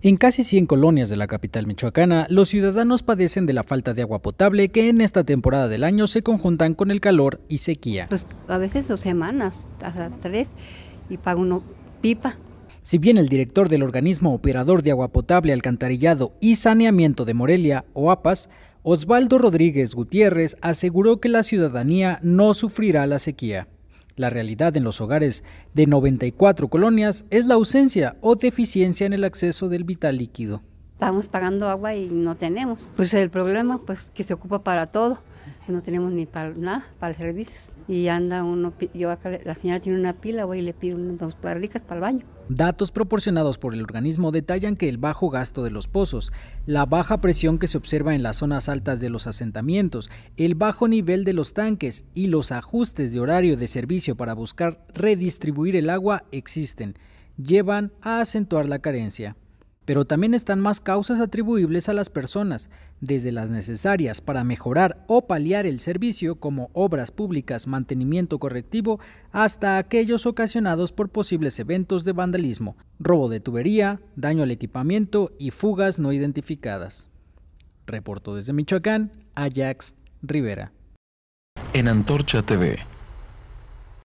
En casi 100 colonias de la capital michoacana, los ciudadanos padecen de la falta de agua potable que en esta temporada del año se conjuntan con el calor y sequía. Pues a veces dos semanas, hasta tres, y paga uno pipa. Si bien el director del organismo operador de agua potable, alcantarillado y saneamiento de Morelia, OAPAS, Osvaldo Rodríguez Gutiérrez, aseguró que la ciudadanía no sufrirá la sequía. La realidad en los hogares de 94 colonias es la ausencia o deficiencia en el acceso del vital líquido. Estamos pagando agua y no tenemos. Pues el problema pues que se ocupa para todo. No tenemos ni para nada, para servicios. Y anda uno, yo acá, la señora tiene una pila, voy y le pido unas barricas para el baño. Datos proporcionados por el organismo detallan que el bajo gasto de los pozos, la baja presión que se observa en las zonas altas de los asentamientos, el bajo nivel de los tanques y los ajustes de horario de servicio para buscar redistribuir el agua existen, llevan a acentuar la carencia pero también están más causas atribuibles a las personas, desde las necesarias para mejorar o paliar el servicio como obras públicas, mantenimiento correctivo, hasta aquellos ocasionados por posibles eventos de vandalismo, robo de tubería, daño al equipamiento y fugas no identificadas. Reporto desde Michoacán, Ajax Rivera. En Antorcha TV